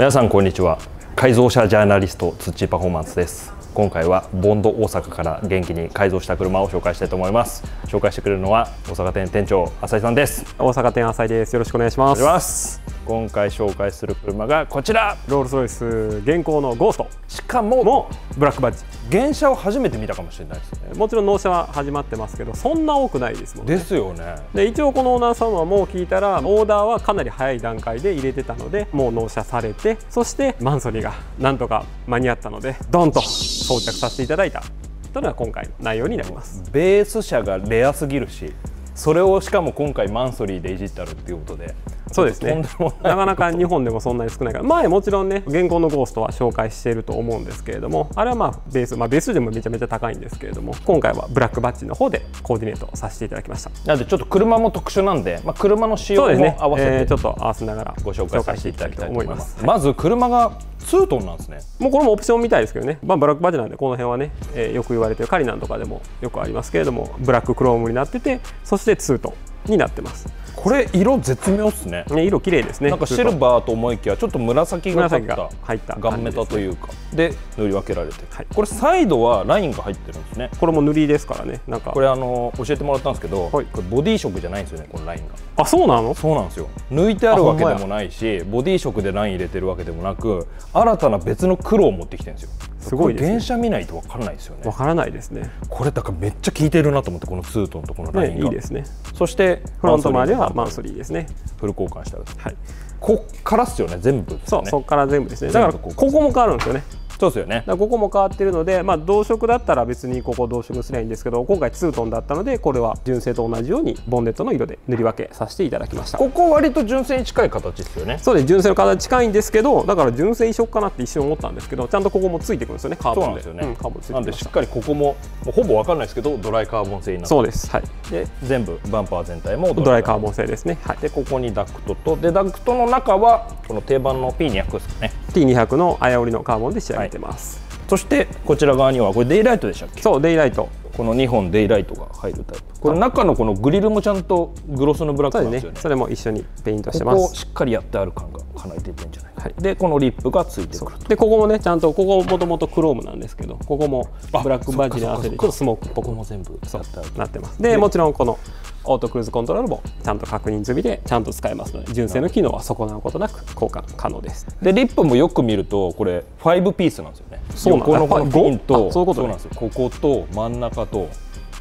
皆さんこんにちは。改造車ジャーナリスト土パフォーマンスです。今回はボンド大阪から元気に改造した車を紹介したいと思います。紹介してくれるのは大阪店店長浅井さんです。大阪店浅井です。よろしくお願いします。ます今回紹介する車がこちら。ロールスロイス現行のゴーストしかももブラックバッジ。原車を初めて見たかもしれないですね。もちろん納車は始まってますけどそんな多くないですもんね。ですよね。で一応このオーナー様も聞いたらオーダーはかなり早い段階で入れてたのでもう納車されてそしてマンソリーがなんとか間に合ったのでドンと装着させていただいた。というのが今回の内容になります。ベース車がレアすぎるしそれをしかも今回マンソリーでいじってあるっていうことでそうですね。なかなか日本でもそんなに少ないから。前もちろんね現行のゴーストは紹介していると思うんですけれどもあれはまあベース、まあ、ベースでもめちゃめちゃ高いんですけれども今回はブラックバッジの方でコーディネートさせていただきました。なのでちょっと車も特殊なんで、まあ、車の仕様も合わせて、えーちょっと合わせながらご紹介させていただきたいと思います。はいまず車が2トンなんですね。もうこれもオプションみたいですけどね、まあ、ブラックバッジなんでこの辺はね、えーよく言われてるカリナンとかでもよくありますけれどもブラッククロームになっててそしてツートンになってます、これ色絶妙っすね。ね、色綺麗ですね。なんかシルバーと思いきやちょっと紫がかった入った。ガンメタというか。で塗り分けられて。る、はい。これサイドはラインが入ってるんですね。これも塗りですからね。なんか。これあの教えてもらったんですけど、はい。これボディ色じゃないんですよねこのラインが。あそうなの？そうなんですよ。抜いてあるわけでもないしボディ色でライン入れてるわけでもなく新たな別の黒を持ってきてるんですよすごいね。これ原車見ないとわからないですよね。わからないですね。これだからめっちゃ効いてるなと思ってこのツートンとこのラインねが、いいですね。そしてフロント周りはマンフソリーですね。ル交換してあるはい。こっからっすよね全部ね。そうそこから全部ですね。だからここも変わるんですよねそうですよね。ここも変わってるので、まあ、同色だったら別にここ同色すればいいんですけど今回ツートンだったのでこれは純正と同じようにボンネットの色で塗り分けさせていただきました。ここ割と純正に近い形ですよね。そうです。純正の形近いんですけどだから純正一緒かなって一瞬思ったんですけどちゃんとここもついてくるんですよねカーボンで。なんですよね、うんカーボンついてなんでしっかりここもほぼわかんないですけどドライカーボン製になってそうです。はい。で全部バンパー全体もドライカーボン。製ですね、はい、でここにダクトとでダクトの中はこの定番の P200 ですかね。T200 の綾織のカーボンで仕上げてます、そしてこちら側にはこれデイライトでしたっけ？そうデイライト。この2本デイライトが入るタイプ。これ中のこのグリルもちゃんとグロスのブラックなんですよね。ね。それも一緒にペイントしてます。ここしっかりやってある感がかなり出てるんじゃない？か、はい。でこのリップがついてくる。とでここもねちゃんとここもともとクロームなんですけどここもあブラックバッジに合わせてそっかそっかスモークっぽくここも全部やってあるなってます。でもちろんこのオートクルーズコントロールもちゃんと確認済みでちゃんと使えますので純正の機能は損なうことなく交換可能です。でリップもよく見るとこれ5ピースなんですよね。そうなん横のこのあピンとあそういうことね。なんですよ。ここと真ん中と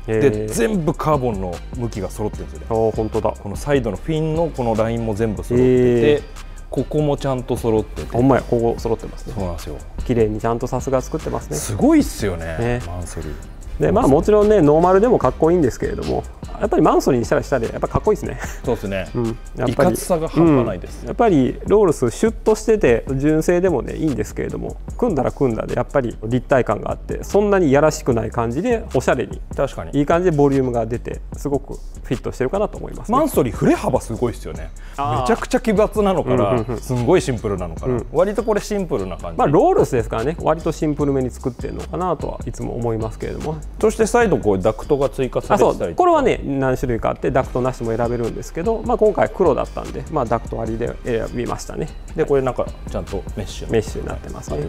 えで全部カーボンの向きが揃ってるんですよね。お本当だ。このサイドのフィンのこのラインも全部揃ってて、ここもちゃんと揃ってて。ほんまやここ揃ってますね。そうなんですよ。綺麗にちゃんとさすが作ってますね。すごいっすよねね。マンソリーでまあもちろんねノーマルでもかっこいいんですけれどもやっぱりマンソリーにしたらしたでやっぱかっこいいですね。そうですね、うん。やっいぱりさが半端ないです、やっぱりロールスシュッとしてて純正でもねいいんですけれども組んだら組んだでやっぱり立体感があってそんなにやらしくない感じでおしゃれに確かに。いい感じでボリュームが出てすごくフィットしてるかなと思います、ね。マンソリー振れ幅すごいですよね。めちゃくちゃ奇抜なのかうんうんらうん。すんごいシンプルなのかな、うん。割とこれシンプルな感じ、まあロールスですからね割とシンプルめに作ってるのかなとはいつも思いますけれどもそして再度こうダクトが追加されてたりう。これはね何種類かあってダクトなしも選べるんですけど、まあ、今回黒だったんで、まあ、ダクトありで選びましたね。でこれなんかちゃんとメッシュのメッシュになってますね。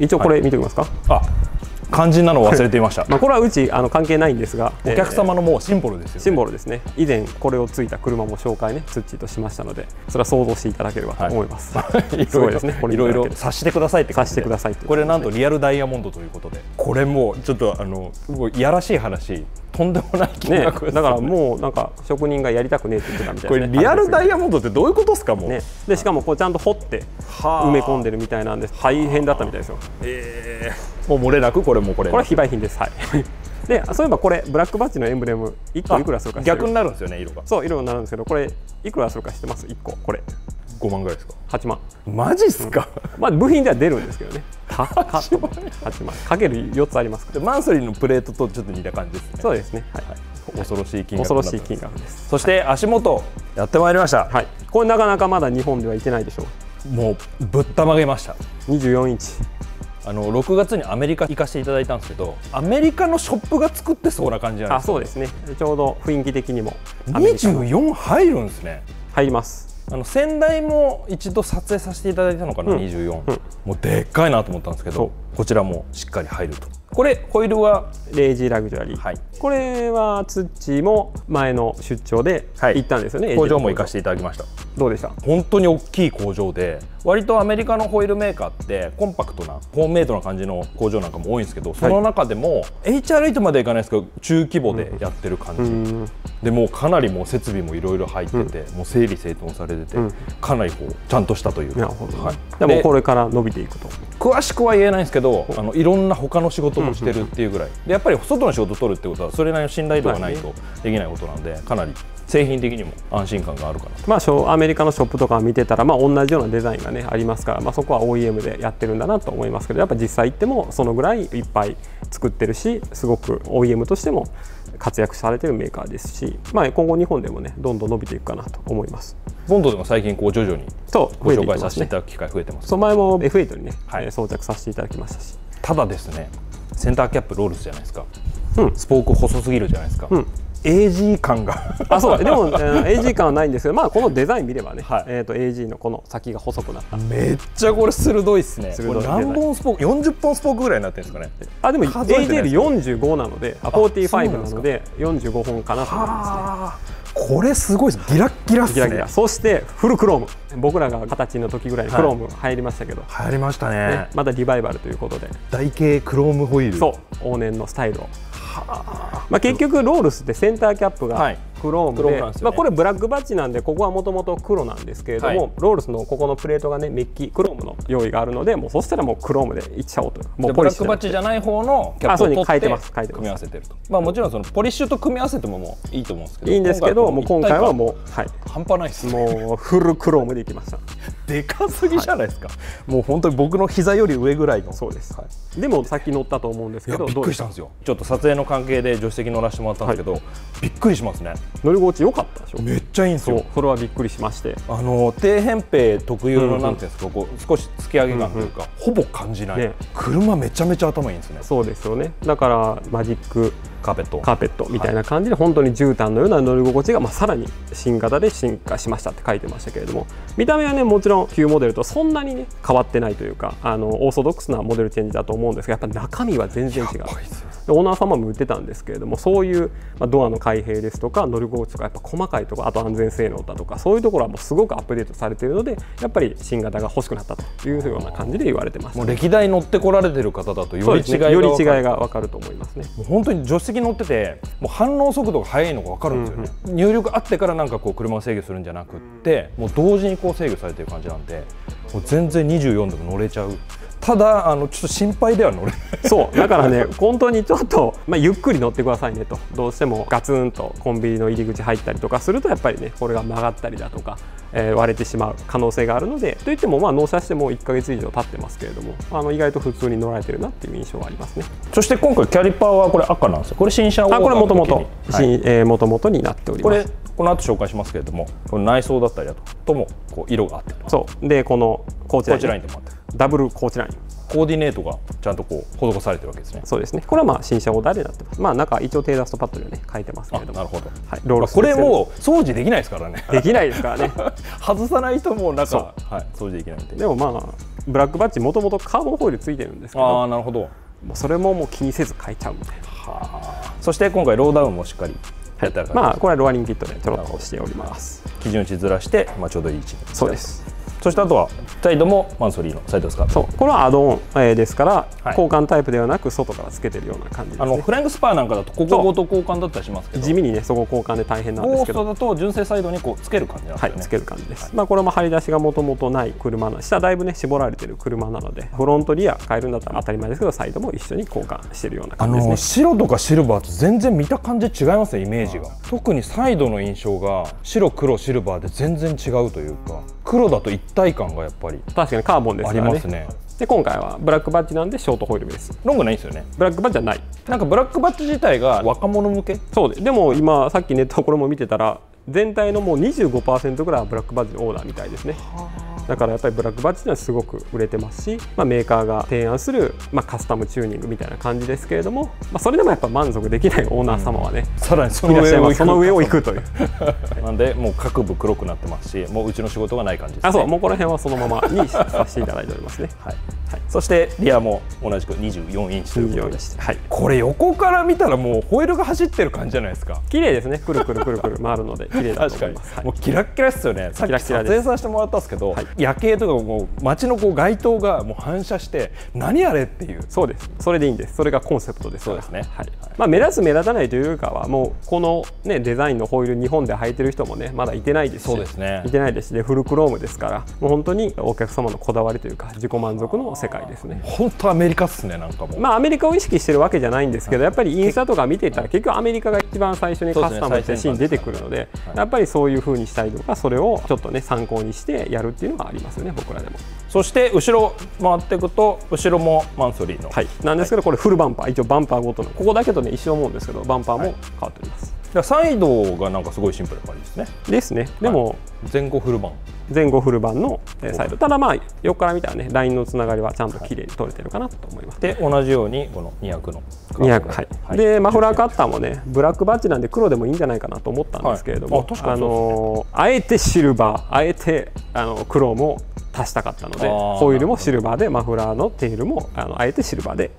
一応これ見ておきますか、あ肝心なのを忘れていました。まあ、これはうちあの関係ないんですが お客様のもうシンボルですよ、ね。シンボルですね。以前これをついた車も紹介ねツッチーとしましたのでそれは想像していただければと思います、いすごいですね。これいろいろ察してくださいって察してくださいこれなんとリアルダイヤモンドということで。これもうちょっとあのいやらしい話。とんでもない金ね、額ですだからもうなんか職人がやりたくねえって言ってたみたいこですね。れリアルダイヤヤモンドってどういうことですかもう、ね、でしかもこうちゃんと掘ってはあ埋め込んでるみたいなんです大変だったみたいですよ。え。ーもう漏れなくこれもこれこれは非売品です。はい。でそういえばこれブラックバッジのエンブレム1個いくらするか逆になるんですよね色が。そう色になるんですけどこれいくらするか知ってます？1個。これ。5万ぐらいですか？8万。マジっすか、まあ部品では出るんですけどね。はカット8万。かける4つあります。マンソリーのプレートとちょっと似た感じですね。そうですね。はい、恐ろしい金額恐ろしい金額です。そして足元やってまいりました、はい。これなかなかまだ日本ではいけないでしょもうぶったまげました。う24インチあの6月にアメリカ行かせていただいたんですけどアメリカのショップが作ってそうな感じじゃないあですかそうですね。ちょうど雰囲気的にも。アメリカの。24入るんですね。入ります。あの先代も一度撮影させていただいたのかな、うん。24、うん。もうでっかいなと思ったんですけどこちらもしっかり入ると。これホイールは？レイジーラグジュアリー、はい。これはツッチーも前の出張ではい。行ったんですよね、工場も行かしせていただきました。どうでした？本当に大きい工場で割とアメリカのホイールメーカーってコンパクトなホームメイドな感じの工場なんかも多いんですけどその中でも HR8 までいかないですけど中規模でやってる感じ、うん。でもうかなりもう設備もいろいろ入ってて、もう整理整頓されてて、うん。かなりこうちゃんとしたというか。はい、でもでこれから伸びていくと。詳しくは言えないんですけどあのいろんな他の仕事もしてるっていうぐらい。でやっぱり外の仕事を取るってことはそれなりの信頼度がないとできないことなんでかなり製品的にも安心感があるかな。とまあ、アメリカのショップとか見てたら、まあ、同じようなデザインが、ね、ありますから、まあ、そこは OEM でやってるんだなと思いますけどやっぱ実際行ってもそのぐらいいっぱい作ってるしすごく OEM としても活躍されてるメーカーですし、まあ、今後日本でもねどんどん伸びていくかなと思います。ボンドでも最近こう徐々にご紹介させていただく機会増えてます。そう前も F8 にね、はい。えー装着させていただきましたし、ただですねセンターキャップロールスじゃないですか、うん。スポーク細すぎるじゃないですか、うん AG 感が。あそうでも、えー AG 感はないんですけど、まあ、このデザイン見ればね、はい。えー、と AG のこの先が細くなった。めっちゃこれ鋭いっすね。鋭いこれ何本スポーク40本スポークぐらいになってるんですかね。あでも数えてないです AJL45 なのであそう45なので45本かなと思いますね。これすごいです。ギラッギラっすね。ギラギラ。そしてフルクローム。僕らが形の時ぐらいにはい。クローム入りましたけど、流行りましたね。ねまたリバイバルということで。台形クロームホイール。そう。往年のスタイルを、まあ、結局ロールスってセンターキャップがはい。クロームで,、クロームなんでね。まあ、これブラックバッジなんでここはもともと黒なんですけれども、はい。ロールスのここのプレートがねメッキクロームの用意があるのでもうそしたらもうクロームでいっちゃおうともうでブラックバッチジじゃない方のキャップを取って組み合わせてると。まあもちろんそのポリッシュと組み合わせてももういいと思うんですけどいいんですけどもう今回はうもう、はい、半端ないですね。もうフルクロームでいきましたでかすぎじゃないですか、もう本当に僕の膝より上ぐらいの。そうです、はい。でもさっき乗ったと思うんですけどびっくりしたんですよ。ちょっと撮影の関係で助手席乗らせてもらったんですけど、びっくりしますね。乗り心地良かったでしょ？めっちゃいいんですよ。それはびっくりしまして。あの底辺平特有のなんていうんですか、こう少し突き上げ感というか、ほぼ感じない、ね。車めちゃめちゃ頭いいんですね。そうですよね。だからマジックカーペット。カーペットみたいな感じで本当に絨毯のような乗り心地がまあさらに新型で進化しましたって書いてましたけれども。見た目はねもちろん旧モデルとそんなにね変わってないというかあのオーソドックスなモデルチェンジだと思うんですがやっぱ中身は全然違うでオーナー様も言ってたんですけれどもそういう、まあ、ドアの開閉ですとか乗り心地とかやっぱ細かいところあと安全性能だとかそういうところはもうすごくアップデートされているのでやっぱり新型が欲しくなったというような感じで言われてましたもう歴代乗ってこられてる方だとより違いがねより違い分かるが分かると思いますね。もう本当に助手席乗っててもう反応速度が速いのが分かるんですよね、入力あってからなんかこう車を制御するんじゃなくって、もう同時にこう制御されてる感じなんでもう全然24でも乗れちゃうただあのちょっと心配では乗れ そう。だからね本当にちょっと、まあ、ゆっくり乗ってくださいねと。どうしてもガツンとコンビニの入り口入ったりとかするとやっぱりねこれが曲がったりだとか、えー割れてしまう可能性があるのでといってもまあ納車しても1ヶ月以上経ってますけれどもあの意外と普通に乗られてるなっていう印象はありますね。そして今回キャリパーはこれ赤なんですよ。これ新車オーダあーこれもともともともとになっておりこれます。この後紹介しますけれどもこの内装だったりだとともこう色があってるそう。でこのコーチライン,、でもあって。るダブルコーチライン。コーディネートがちゃんとこう施されてるわけですね。そうですね。これはまあ新車オーダーでなってます。まあ中一応テーダストパッドでね書いてますけあれども。なるほど、はい、ロールスまあこれもう掃除できないですからね。できないですからね。外さないともうそ中、はい、掃除できないんででもまあブラックバッジもともとカーボンホイールついてるんですけど。ああなるほど。もうそれももう気にせず変えちゃうみたいそして今回ローダウンもしっかりやってあるなから、まあこれはロアリングキットでちょろっとしております基準値ずらして、まあ、ちょうどいい位置にそうですそしてあとはサイドもマンソリーのサイドスカートそうこれはアドオン、えーですから、はい。交換タイプではなく外からつけてるような感じです、ね、あのフライングスパーなんかだとここごと交換だったりしますけど。地味にねそこ交換で大変なんでゴースすけど。トだと純正サイドにこうつける感じなんですよね、はい、つける感じです、まあこれも張り出しがもともとない車な下だいぶね絞られてる車なのでフロントリア変えるんだったら当たり前ですけどサイドも一緒に交換してるようなあ感じですね。の白とかシルバーと全然見た感じ違いますねイメージが。特にサイドの印象が白黒シルバーで全然違うというか黒だと一体感がやっぱり確かにカーボンですあからね。りますね。で今回はブラックバッジなんでショートホイールベースロングないんですよね。ブラックバッジはない。なんかブラックバッジ自体が若者向け？そうででも今さっきネットこれも見てたら全体のもう25%ぐらいはブラックバッジのオーダーみたいですねだからやっぱりブラックバッジっていうのはすごく売れてますし、まあ、メーカーが提案する、まあ、カスタムチューニングみたいな感じですけれども、まあ、それでもやっぱ満足できないオーナー様はね、さらにそいらっしゃいますその上を行くくという。なんでもう各部黒くなってますしもううちの仕事がない感じです、ね、あそう。もうこの辺はそのままにさせていただいておりますね。はい。そしてリアも同じく24インチということ24ではい。これ横から見たらもうホイールが走ってる感じじゃないですか。綺麗ですね。くるくるくるくる回るので綺麗だと思います、はい。もうキラッキラですよね。さっき撮影させてもらったんですけど、はい夜景とかもう街のこう街灯がもう反射して何あれっていう。そうです。それでいいんです。それがコンセプトですそうですね。はい。まあ、目立つ目立たないというよりかはもうこの、ね、デザインのホイール日本で履いてる人もねまだいてないですしそうですね。いてないですしでフルクロームですからもう本当にお客様のこだわりというか自己満足の世界ですね。本当アメリカっすねなんかもう、まあアメリカを意識してるわけじゃないんですけどやっぱりインスタとか見ていったら結局アメリカが一番最初にカスタムしてシーン出てくるのでやっぱりそういう風にしたりとかそれをちょっとね参考にしてやるっていうのはありますよね僕らでも。そして後ろ回っていくと後ろもマンソリーの、はい、なんですけどこれフルバンパー。一応バンパーごとの。ここだけとね一緒思うんですけどバンパーも変わっております。だからサイドがなんかすごいシンプルな感じですね。ですね。でも、前後フルバン前後フル版のえーサイド。ただまあ横から見たらねラインのつながりはちゃんと綺麗に取れてるかなと思います。で同じようにこの200の200はい、でマフラーカッターもねブラックバッジなんで黒でもいいんじゃないかなと思ったんですけれども、はいあ確かにそうですね。のーあえてシルバーあえてあのクロームを足したかったのでホイールもシルバーでマフラーのテールもあのあえてシルバーで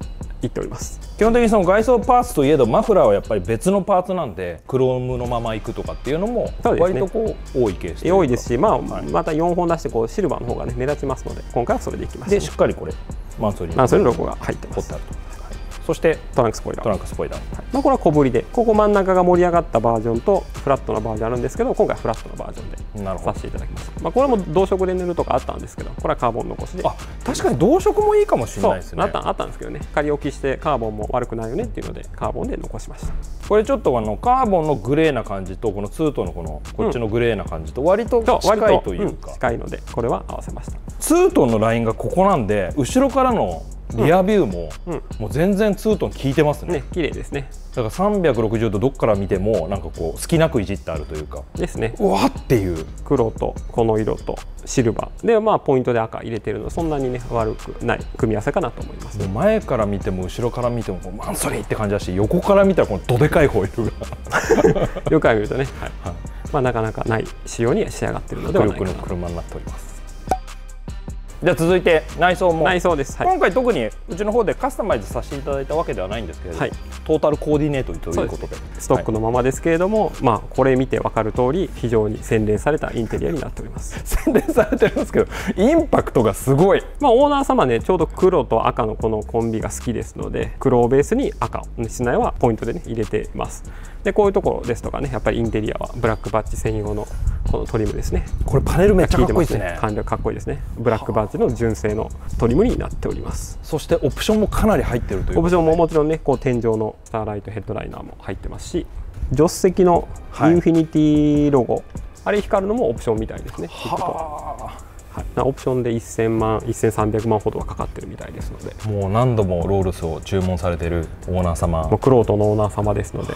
いっております。基本的にその外装パーツといえどマフラーはやっぱり別のパーツなんでクロームのままいくとかっていうのも割とこう多いケース多いですし、まあはい。また4本出してこうシルバーの方がね目立ちますので今回はそれでいきました、でしっかりこれマンソリーまあ、それのロゴが入ってますそしてトランクスポイラー。トランクスポイラー。まあ、これは小ぶりでここ真ん中が盛り上がったバージョンとフラットなバージョンあるんですけど今回はフラットなバージョンでさせていただきます、まあ、これも同色で塗るとかあったんですけどこれはカーボン残しで。あ確かに同色もいいかもしれないですね。あったあったんですけどね。仮置きしてカーボンも悪くないよねっていうのでカーボンで残しました。これちょっとあのカーボンのグレーな感じとこのツートのこのこっちのグレーな感じと割と近いというか、ん近いのでこれは合わせました。ツートンのラインがここなんで後ろからのリアビューも、うん。もう全然ツートン効いてますね。ね綺麗ですね。だから360度どっから見てもなんかこう隙なくいじってあるというかですね。うわっていう。黒とこの色とシルバー。でまあポイントで赤入れてるの。でそんなにね悪くない組み合わせかなと思います。前から見ても後ろから見てもマンソリーって感じだし横から見たらこのどでかいホイールが。よく見るとね、はい。はい。まあ、なかなかない仕様に仕上がってるのではないかなの車になっておりますじゃあ続いて内装も。内装です、はい、今回特にうちの方でカスタマイズさせていただいたわけではないんですけれども、はい。トータルコーディネートということで。ストックのままですけれども、まあこれ見て分かる通り非常に洗練されたインテリアになっております。洗練されてるんですけどインパクトがすごい。まあオーナー様ねちょうど黒と赤のこのコンビが好きですので黒をベースに赤室内はポイントでね入れています。でこういうところですとかねやっぱりインテリアはブラックバッジ専用のこのトリムですね。これパネルめっちゃかっこいいですね。完了かっこいいですね。ブラックバッジの純正のトリムになっております。そしてオプションもかなり入ってるというオプションももちろんねこう天井のスターライトヘッドライナーも入ってますし助手席のインフィニティロゴ、あれ光るのもオプションみたいです。ねきっとははい、なオプションで1000万1300万ほどはかかってるみたいですので。あもう何度もロールスを注文されてるオーナー様。もうクロートのオーナー様ですので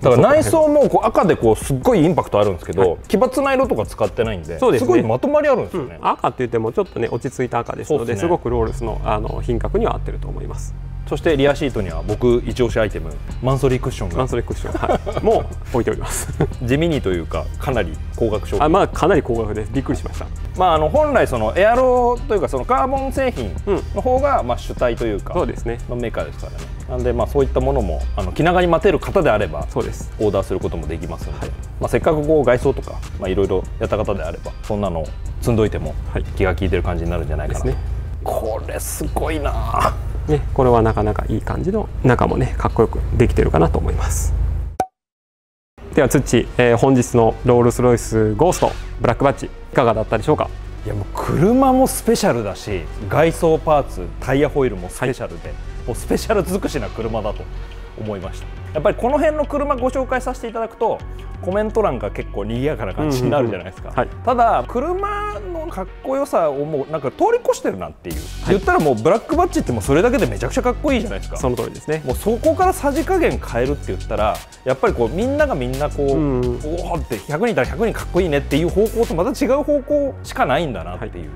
だから内装もこう赤でこうすっごいインパクトあるんですけど、奇抜な色とか使ってないんでそうですね。ごいまとまりあるんですよね、赤って言ってもちょっとね落ち着いた赤ですのそうですね。ですごくロールスのあの品格には合ってると思いますそしてリアシートには僕一押しアイテムマンソリークッションがマンソレクッション、はい、もう置いております。地味にというかかなり高額商品。あまあかなり高額です。びっくりしました。まあ、あの本来そのエアロというかそのカーボン製品の方がまあ主体というか、そうですね。のメーカーですからね。なんでまあそういったものもあの気長に待てる方であればそうです。オーダーすることもできますので、はい。まあ、せっかくこう外装とかまあいろいろやった方であればそんなの積んどいてもはい。気が利いてる感じになるんじゃないかなと、ですね。これすごいなね、これはなかなかいい感じの中もねかっこよくできてるかなと思います。ではツッチー、えー本日のロールスロイスゴーストブラックバッジいかがだったでしょうか？いやもう車もスペシャルだし外装パーツタイヤホイールもスペシャルで、もうスペシャル尽くしな車だと思いました。やっぱりこの辺の車ご紹介させていただくとコメント欄が結構賑やかな感じになるじゃないですか、うんうんうん。ただ車のかっこよさをもうなんか通り越してるなっていう、言ったらもうブラックバッジってもうそれだけでめちゃくちゃかっこいいじゃないですか。その通りですね。もうそこからさじ加減変えるって言ったらやっぱりこうみんながみんなこう、うん。おおって100人いたら100人かっこいいねっていう方向とまた違う方向しかないんだなっていう。だか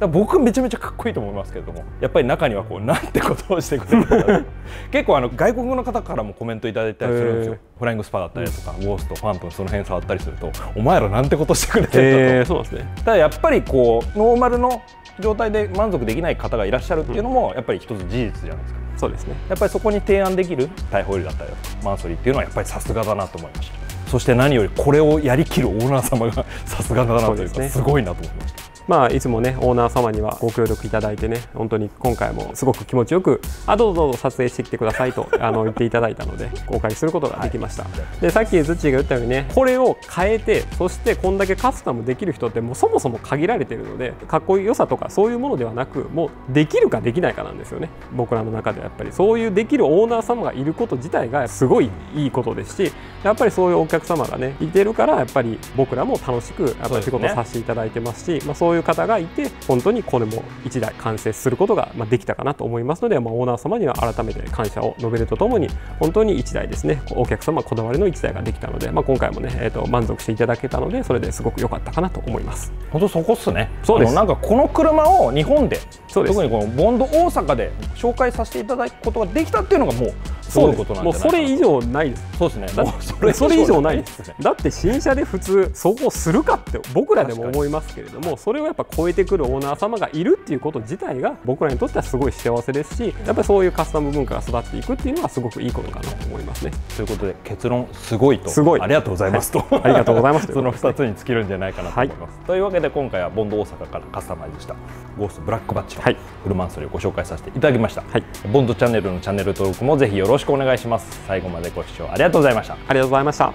ら僕めちゃめちゃかっこいいと思いますけれどもやっぱり中にはこうなんてことをしてくれる 結構あの外国の方からもコメントいただいたりするんですよ。フライングスパだったりとか、ゴーストファントムその辺触ったりすると。お前らなんてことしてくれてるんだと、えー、そうですね。ただやっぱりこうノーマルの状態で満足できない方がいらっしゃるっていうのもやっぱり一つ事実じゃないですか。そうですね。やっぱりそこに提案できるタイホイールだったりマンソリーっていうのはやっぱりさすがだなと思いました。そして何よりこれをやりきるオーナー様がさすがだなというかすごいなと思いましたまあ、いつもねオーナー様にはご協力いただいてね本当に今回もすごく気持ちよくあどうぞどうぞ撮影してきてくださいと あの言っていただいたので公開することができました、でさっきズッチーが言ったようにねこれを変えてそしてこんだけカスタムできる人ってもうそもそも限られてるのでかっこよさとかそういうものではなくもうできるかできないかなんですよね。僕らの中ではやっぱり。そういうできるオーナー様がいること自体がすごいいいことですしやっぱりそういうお客様がねいてるからやっぱり僕らも楽しくやっぱり仕事をさせていただいてますしまあ、そういう方がいて本当にこれも1台完成することがまあできたかなと思いますので、まあ、オーナー様には改めて感謝を述べるとともに本当に1台ですね。お客様こだわりの1台ができたので、まあ、今回もね、えー、と満足していただけたのでそれですごく良かったかなと思います。本当そこっすね。そうです。なんかこの車を日本で特にこのボンド大阪で紹介させていただくことができたっていうのがもうす。ごいことなんもうじゃないかなそれ以上ないです。そうですね。だそれ以上ないですね。だって新車で普通そこをするかって僕らでも思いますけれどもそれをやっぱ超えてくるオーナー様がいるっていうこと自体が僕らにとってはすごい幸せですしやっぱりそういうカスタム文化が育っていくっていうのはすごくいいことかなと思いますね。ということで結論すごいと。すごい。ありがとうございますと、ありがとうございます その2つに尽きるんじゃないかなと思います、というわけで今回はボンド大阪からカスタマイズしたゴーストブラックバッジのはい。フルマンソリーをご紹介させていただきました、はい。ボンドチャンネルのチャンネル登録もぜひよろしくお願いします。最後までご視聴ありがとうございました。ありがとうございました。